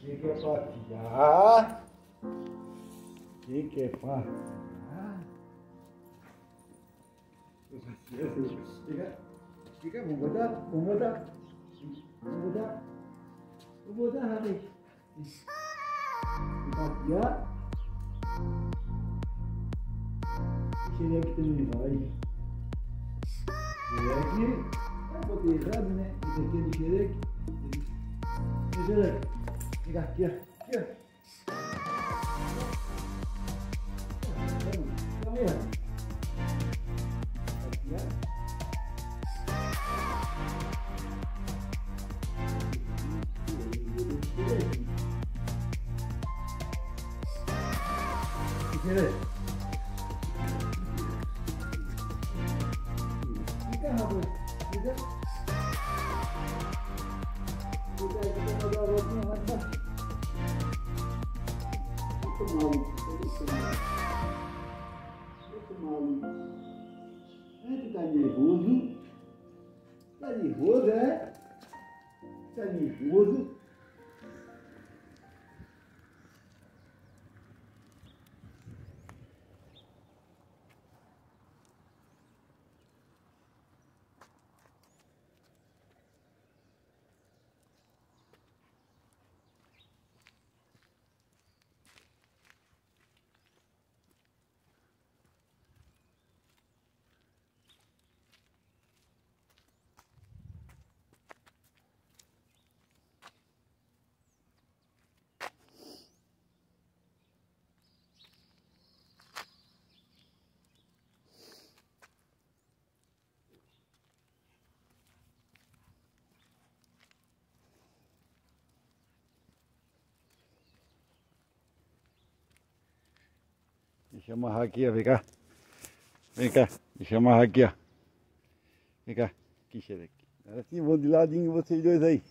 que que é fatiar? que que é fatiar? Fica, fica, vamos botar, vamos botar, vamos botar, vamos botar, rapaz. Fatiar. Xereque também vai. Xereque. Eu botei errado, né? Esse aqui é do xereque. Xereque. Cá, aqui. Aqui, ó. Vamos, vamos, Aqui, ó. Xereque. Fica. Fica. Fica Tá nervoso, é? Tá nervoso? Deixa eu amarrar aqui, ó. Vem cá. Vem cá. Deixa eu amarrar aqui, ó. Vem cá. Aqui, xereque. Agora sim, vou de ladinho vocês dois aí.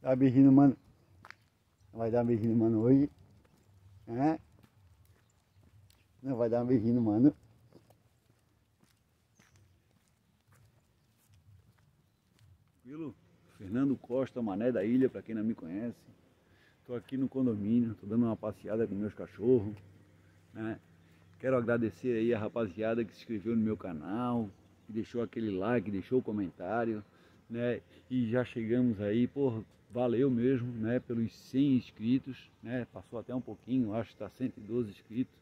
Dá beijinho no mano. Vai dar beijinho no mano hoje. Hã? Não vai dar um beijinho no mano. Tranquilo? Fernando Costa, Mané da Ilha, para quem não me conhece. Estou aqui no condomínio, estou dando uma passeada com meus cachorros. Né? Quero agradecer aí a rapaziada que se inscreveu no meu canal, que deixou aquele like, deixou o comentário, né? E já chegamos aí, por valeu mesmo, né? Pelos 100 inscritos, né? Passou até um pouquinho, acho que está 112 inscritos.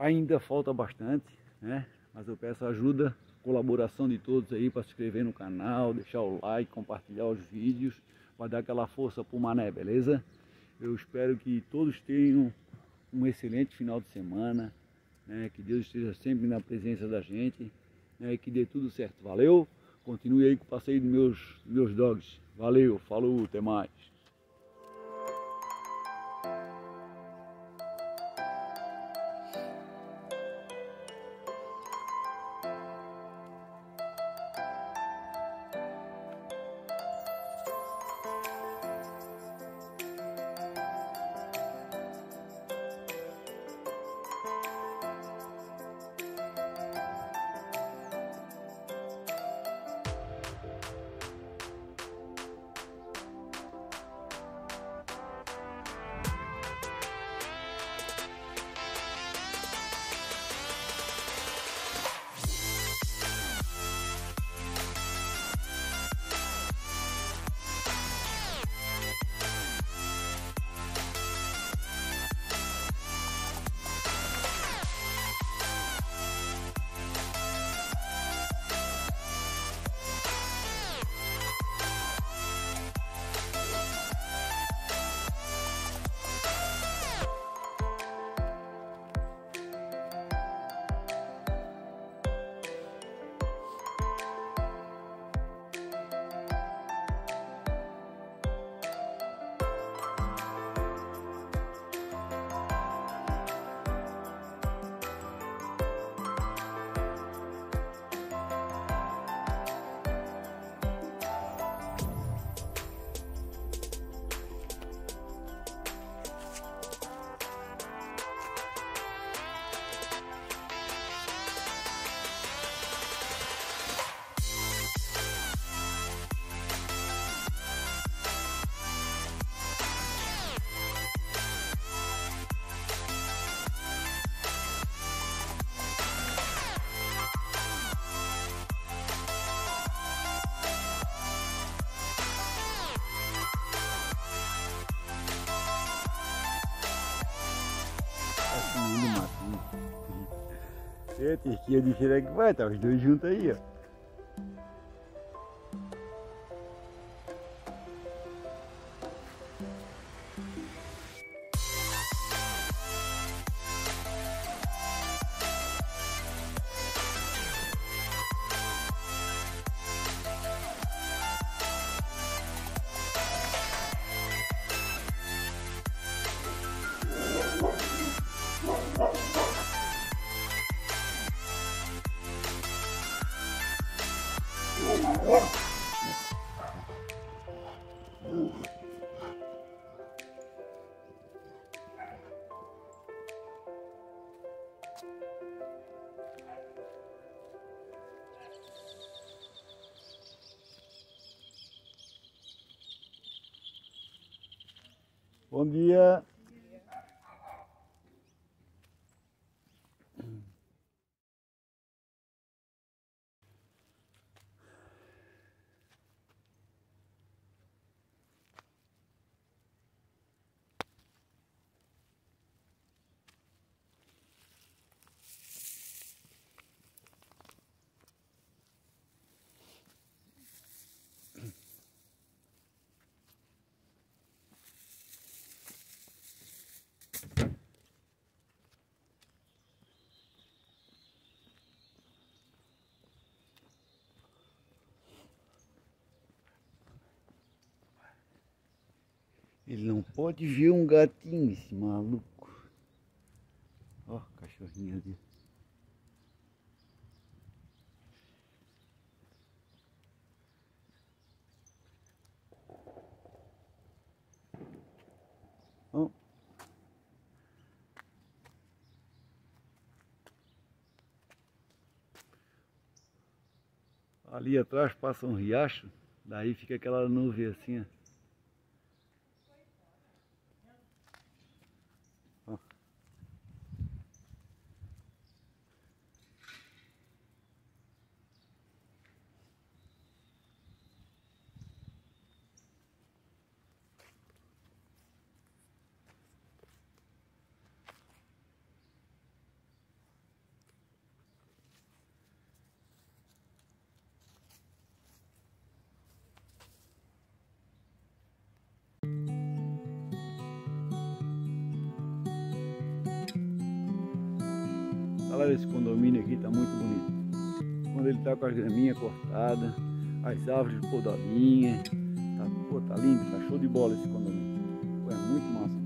Ainda falta bastante, né? Mas eu peço ajuda, colaboração de todos aí para se inscrever no canal, deixar o like, compartilhar os vídeos, para dar aquela força pro Mané, beleza? Eu espero que todos tenham um excelente final de semana, né? Que Deus esteja sempre na presença da gente, né? Que dê tudo certo. Valeu? Continue aí com o passeio dos meus, meus dogs. Valeu, falou, até mais. Petisquinha de xereque vai, tá os dois juntos aí, ó. Bom dia. Ele não pode ver um gatinho, esse maluco. Ó, cachorrinho ali. Ó. Ali atrás passa um riacho, daí fica aquela nuvem assim, ó. Olha esse condomínio aqui, tá muito bonito. Quando ele tá com as graminhas cortadas, as árvores de podolinha, tá, pô, tá lindo, tá show de bola esse condomínio. Pô, é muito massa.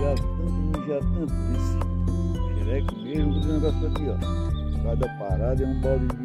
Cheirar tanto mijar tanto esse xereque mesmo do negócio aqui, ó. Cada parada é um balde de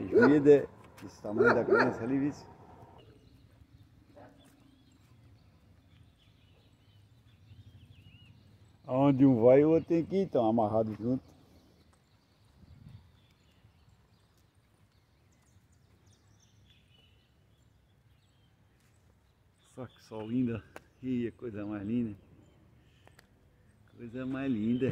Ich é das Tamanho da criança ali, vice. Aonde um vai, o outro tem que ir, estão amarrados junto. Só que sol linda, e coisa mais linda. Coisa mais linda.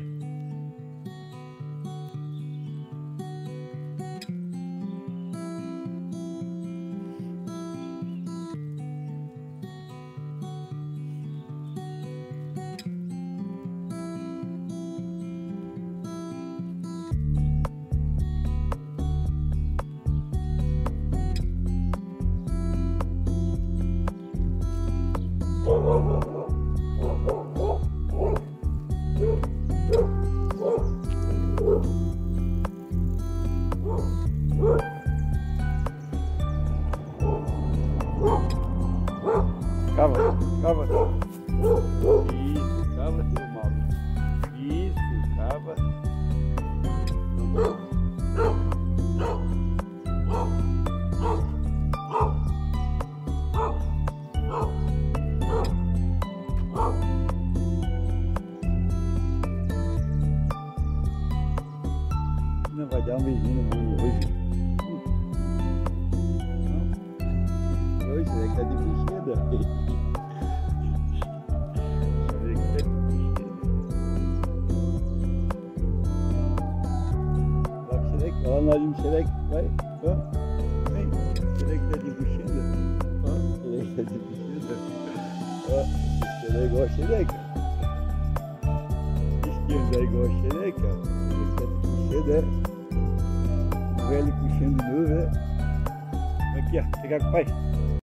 Beijinho no mundo hoje. Não. Hoje é que tá de bichinha daí. Deixa eu ver que tá de bichinha. Vai, xereque. Olha lá de xereque. Vai, vamos. Vem. Xereque tá de bichinha. Ó, xereque tá de bichinha. Ó, xereque igual a xereca. Esquerda é igual a xereca. Esse tá de bichinha, né? O velho puxando de novo, né? Aqui, ó, pegar com o pai.